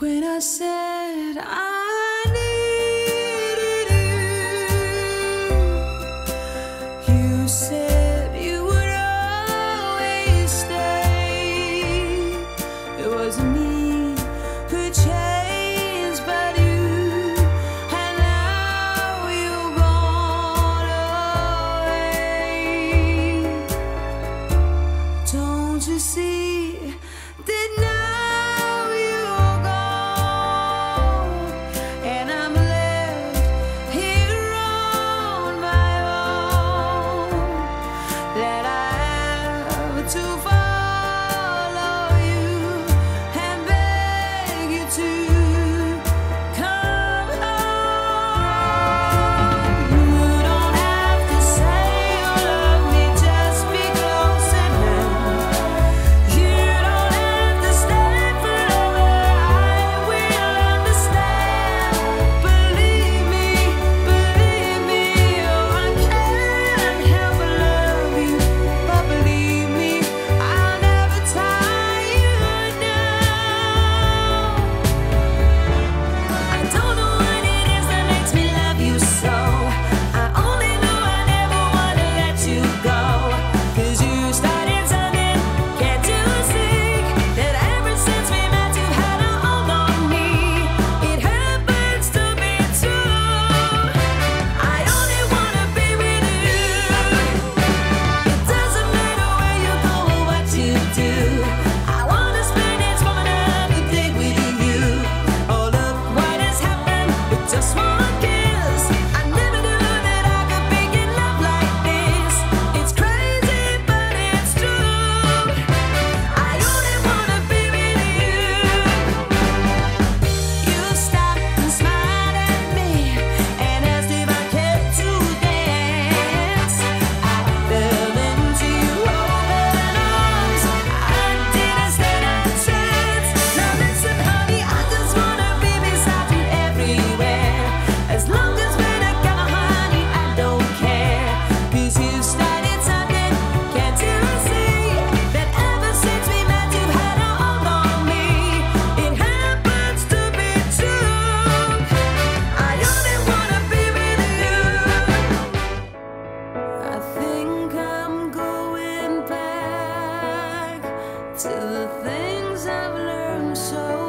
when I said I needed you, you said you would always stay. It wasn't me who changed, but you, and now you're gone away. Don't you see? to Cause I've learned so